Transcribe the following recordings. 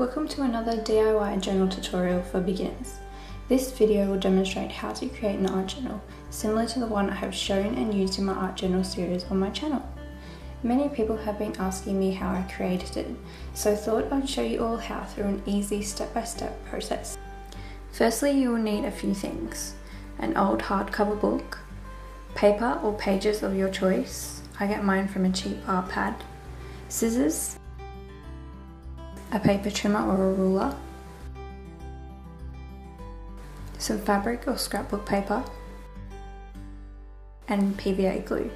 Welcome to another DIY journal tutorial for beginners. This video will demonstrate how to create an art journal similar to the one I have shown and used in my art journal series on my channel. Many people have been asking me how I created it, so I thought I'd show you all how through an easy step-by-step -step process. Firstly, you will need a few things. An old hardcover book, paper or pages of your choice, I get mine from a cheap art pad, scissors, a paper trimmer or a ruler, some fabric or scrapbook paper, and PVA glue.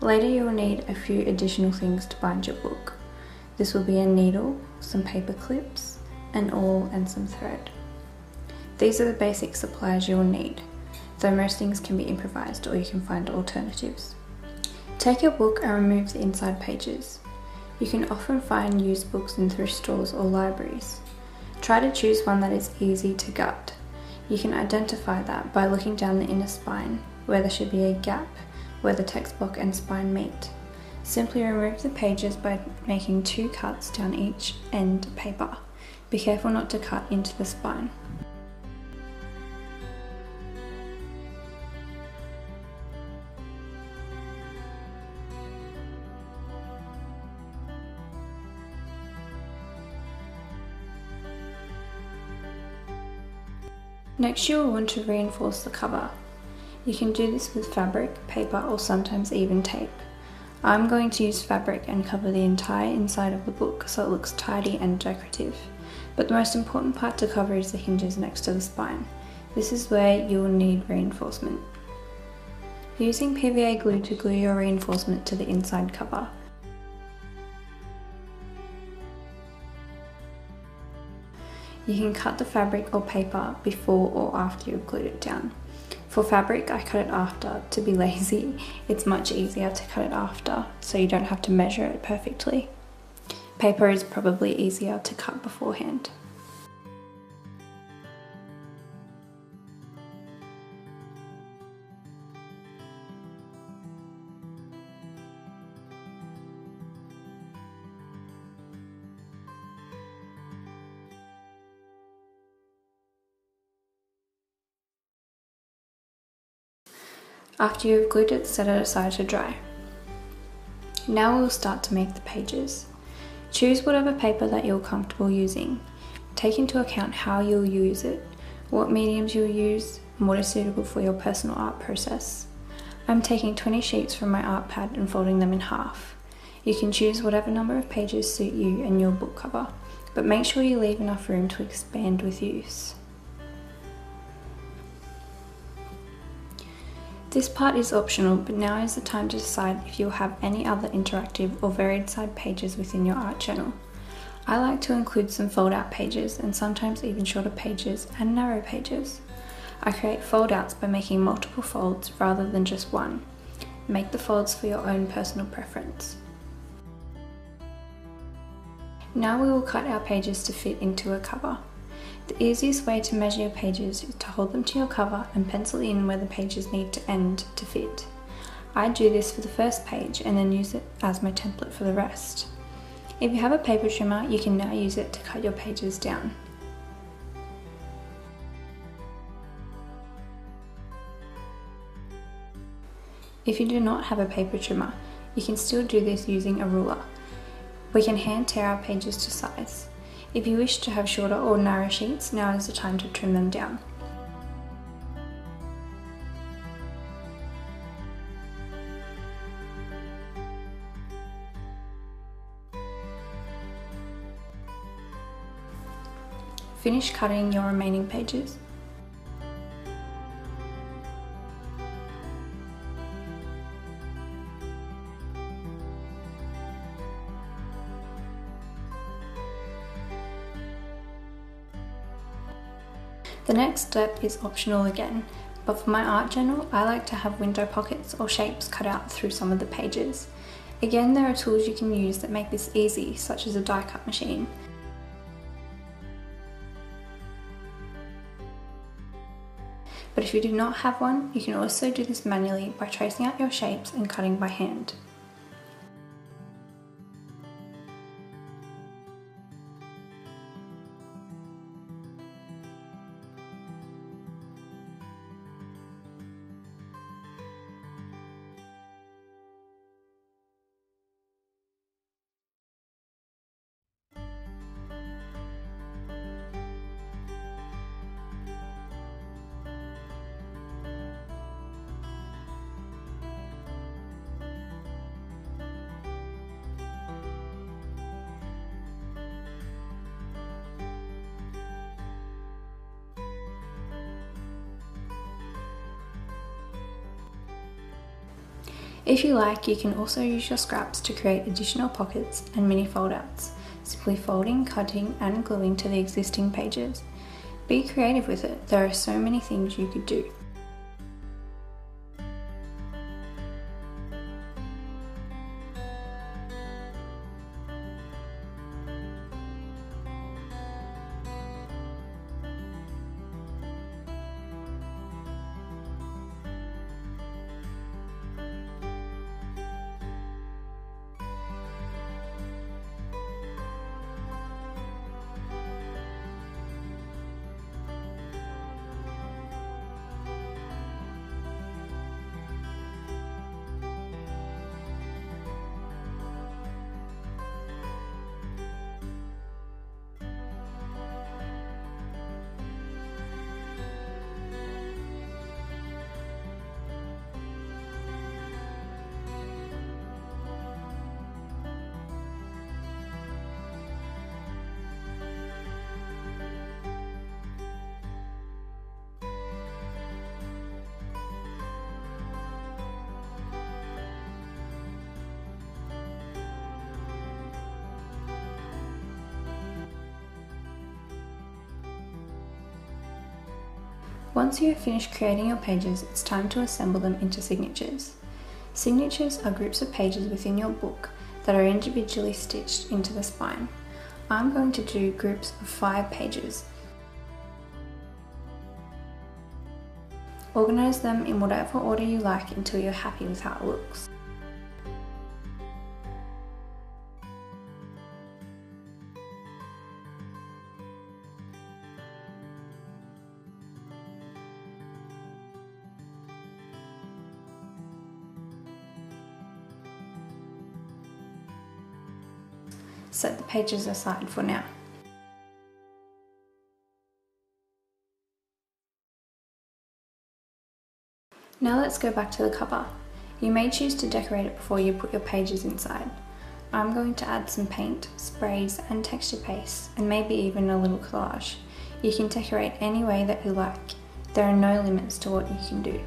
Later you will need a few additional things to bind your book. This will be a needle, some paper clips, an awl and some thread. These are the basic supplies you will need, though most things can be improvised or you can find alternatives. Take your book and remove the inside pages. You can often find used books in thrift stores or libraries. Try to choose one that is easy to gut. You can identify that by looking down the inner spine, where there should be a gap where the text block and spine meet. Simply remove the pages by making two cuts down each end paper. Be careful not to cut into the spine. Next you will want to reinforce the cover. You can do this with fabric, paper or sometimes even tape. I'm going to use fabric and cover the entire inside of the book so it looks tidy and decorative. But the most important part to cover is the hinges next to the spine. This is where you will need reinforcement. Using PVA glue to glue your reinforcement to the inside cover. You can cut the fabric or paper before or after you've glued it down. For fabric, I cut it after. To be lazy, it's much easier to cut it after, so you don't have to measure it perfectly. Paper is probably easier to cut beforehand. After you've glued it, set it aside to dry. Now we'll start to make the pages. Choose whatever paper that you're comfortable using. Take into account how you'll use it, what mediums you'll use, and what is suitable for your personal art process. I'm taking 20 sheets from my art pad and folding them in half. You can choose whatever number of pages suit you and your book cover, but make sure you leave enough room to expand with use. This part is optional, but now is the time to decide if you'll have any other interactive or varied side pages within your art journal. I like to include some fold out pages and sometimes even shorter pages and narrow pages. I create fold outs by making multiple folds rather than just one. Make the folds for your own personal preference. Now we will cut our pages to fit into a cover. The easiest way to measure your pages is to hold them to your cover and pencil in where the pages need to end to fit. I do this for the first page and then use it as my template for the rest. If you have a paper trimmer, you can now use it to cut your pages down. If you do not have a paper trimmer, you can still do this using a ruler. We can hand tear our pages to size. If you wish to have shorter or narrow sheets, now is the time to trim them down. Finish cutting your remaining pages. Next step is optional again, but for my art journal, I like to have window pockets or shapes cut out through some of the pages. Again, there are tools you can use that make this easy, such as a die cut machine. But if you do not have one, you can also do this manually by tracing out your shapes and cutting by hand. If you like, you can also use your scraps to create additional pockets and mini foldouts, simply folding, cutting and gluing to the existing pages. Be creative with it, there are so many things you could do. Once you have finished creating your pages, it's time to assemble them into signatures. Signatures are groups of pages within your book that are individually stitched into the spine. I'm going to do groups of five pages. Organise them in whatever order you like until you're happy with how it looks. Set the pages aside for now. Now let's go back to the cover. You may choose to decorate it before you put your pages inside. I'm going to add some paint, sprays and texture paste and maybe even a little collage. You can decorate any way that you like. There are no limits to what you can do.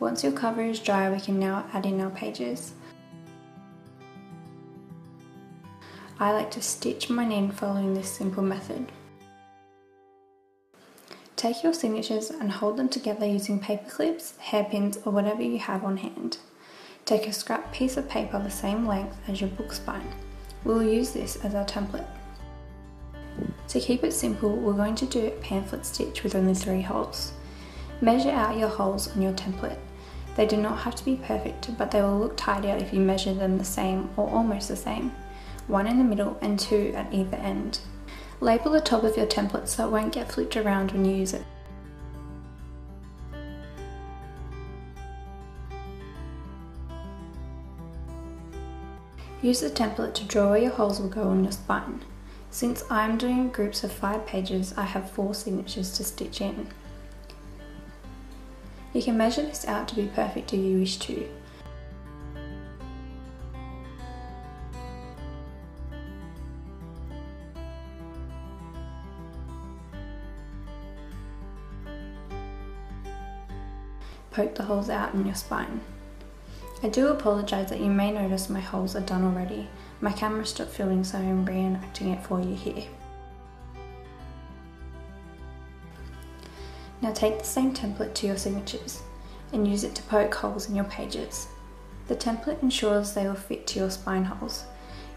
Once your cover is dry, we can now add in our pages. I like to stitch mine in following this simple method. Take your signatures and hold them together using paper clips, hairpins or whatever you have on hand. Take a scrap piece of paper the same length as your book spine. We'll use this as our template. To keep it simple, we're going to do a pamphlet stitch with only three holes. Measure out your holes on your template. They do not have to be perfect, but they will look tidier if you measure them the same or almost the same. One in the middle and two at either end. Label the top of your template so it won't get flipped around when you use it. Use the template to draw where your holes will go on your spine. Since I'm doing groups of 5 pages, I have 4 signatures to stitch in. You can measure this out to be perfect if you wish to. Poke the holes out in your spine. I do apologise that you may notice my holes are done already. My camera stopped filming so I'm reenacting it for you here. Now take the same template to your signatures and use it to poke holes in your pages. The template ensures they will fit to your spine holes.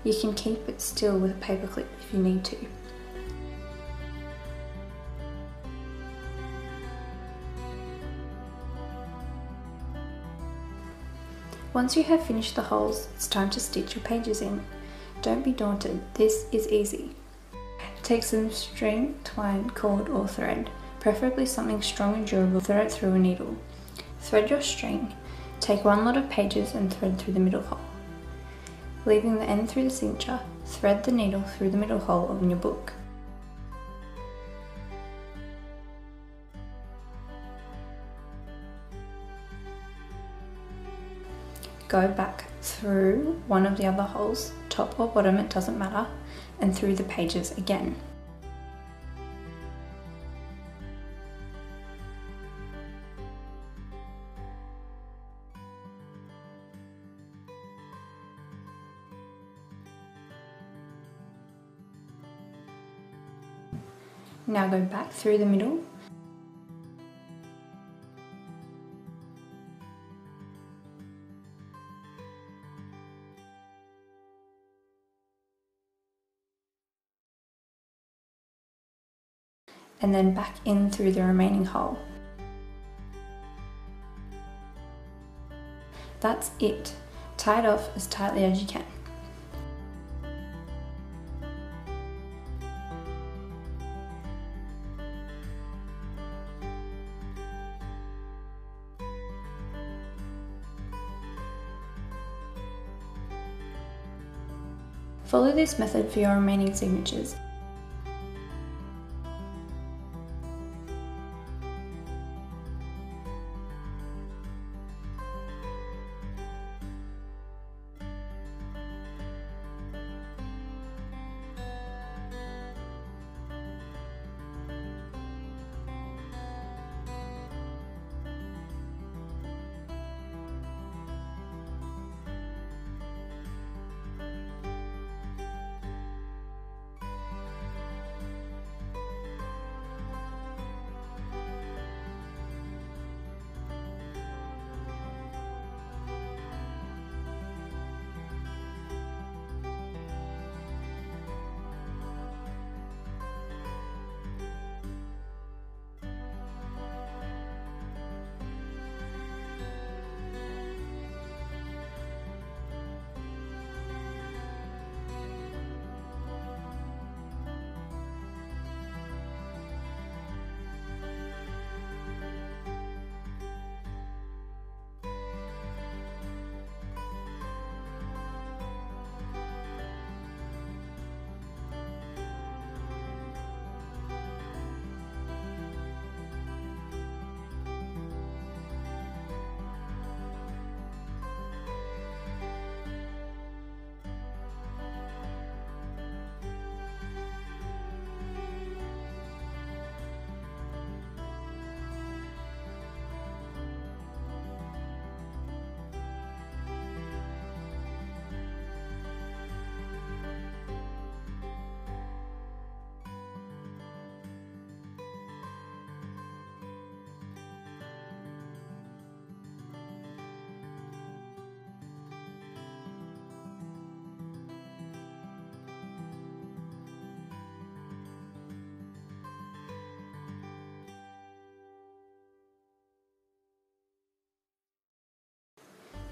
You can keep it still with a paperclip if you need to. Once you have finished the holes, it's time to stitch your pages in. Don't be daunted, this is easy. Take some string, twine, cord or thread, preferably something strong and durable, thread it through a needle. Thread your string, take one lot of pages and thread through the middle hole. Leaving the end through the signature, thread the needle through the middle hole of your book. go back through one of the other holes, top or bottom, it doesn't matter, and through the pages again. Now go back through the middle and then back in through the remaining hole. That's it. Tie it off as tightly as you can. Follow this method for your remaining signatures.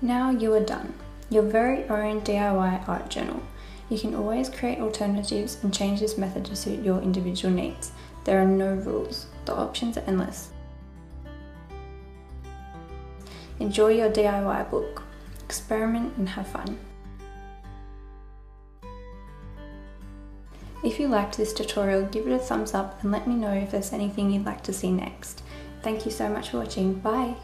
Now you are done. Your very own DIY art journal. You can always create alternatives and change this method to suit your individual needs. There are no rules. The options are endless. Enjoy your DIY book. Experiment and have fun. If you liked this tutorial, give it a thumbs up and let me know if there's anything you'd like to see next. Thank you so much for watching. Bye!